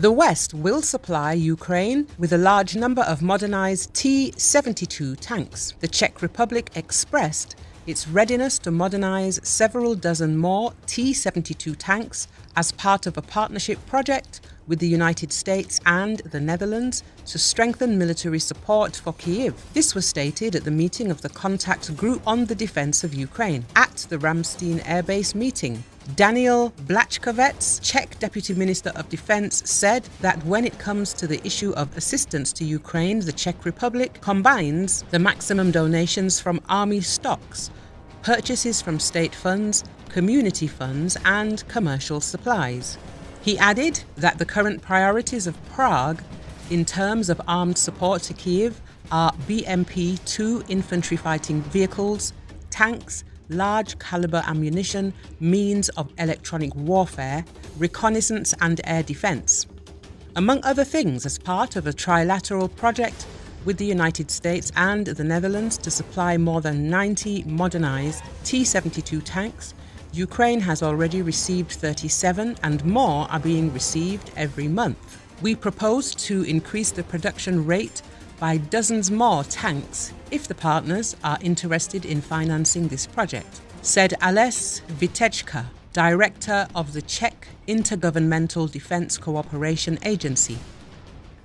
The West will supply Ukraine with a large number of modernized T 72 tanks. The Czech Republic expressed its readiness to modernize several dozen more T 72 tanks as part of a partnership project with the United States and the Netherlands to strengthen military support for Kyiv. This was stated at the meeting of the Contact Group on the Defense of Ukraine at the Ramstein Air Base meeting. Daniel Blachkovets, Czech Deputy Minister of Defense, said that when it comes to the issue of assistance to Ukraine, the Czech Republic combines the maximum donations from army stocks, purchases from state funds, community funds, and commercial supplies. He added that the current priorities of Prague in terms of armed support to Kiev are BMP 2 infantry fighting vehicles, tanks, large caliber ammunition, means of electronic warfare, reconnaissance, and air defense. Among other things, as part of a trilateral project with the United States and the Netherlands to supply more than 90 modernized T 72 tanks, Ukraine has already received 37 and more are being received every month. We propose to increase the production rate by dozens more tanks if the partners are interested in financing this project, said Ales Vitechka, director of the Czech Intergovernmental Defense Cooperation Agency.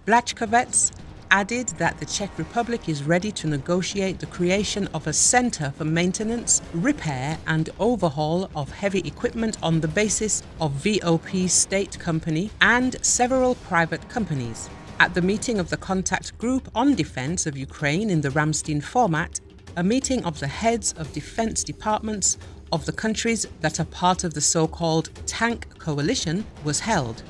Blachkovets added that the Czech Republic is ready to negotiate the creation of a center for maintenance, repair, and overhaul of heavy equipment on the basis of VOP state company and several private companies. At the meeting of the contact group on defense of Ukraine in the Ramstein format, a meeting of the heads of defense departments of the countries that are part of the so called Tank Coalition was held.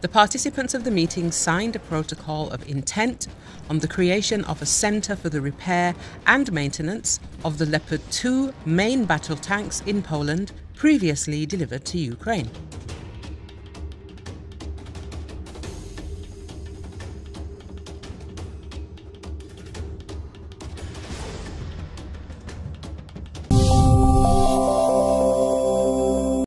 The participants of the meeting signed a protocol of intent on the creation of a centre for the repair and maintenance of the Leopard 2 main battle tanks in Poland previously delivered to Ukraine.